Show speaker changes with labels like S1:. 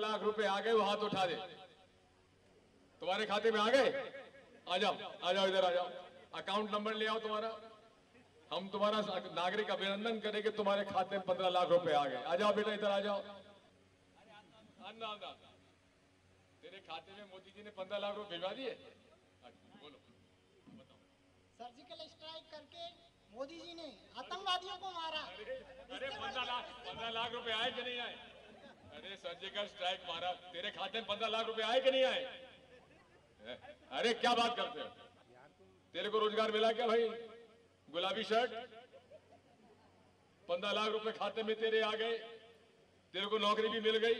S1: लाख रुपए आ गए वो हाथ उठा दे। तुम्हारे खाते में आ गए? आ जाओ आ जाओ इधर आ जाओ। अकाउंट नंबर ले आओ तुम्हारा। हम तुम्हारा नागरिक अभिनंदन करेंगे तुम्हारे खाते में पंद्रह लाख रुपए आ गए। आ जाओ बेटा इधर आ जाओ। तेरे खाते में मोदी जी ने पंद्रह लाख रुपए भिजवा दिए? बोलो।
S2: सर्जिकल स्ट्राइक करके मोदी जी ने आतंकवादियों को मारा।
S1: अरे पंद्रह लाख पंद्रह लाख रुपए आए कि नहीं आए? सर्जिकल स्ट्राइक मारा। तेरे खाते में पंद्रह लाख रुपए आए कि नहीं आए? अरे, क्या बात करते हो? तेरे को रोज़गार मिला क्या भाई? गुलाबी शर्ट पंद्रह लाख रुपए खाते में तेरे आ गए। तेरे को नौकरी भी मिल गई।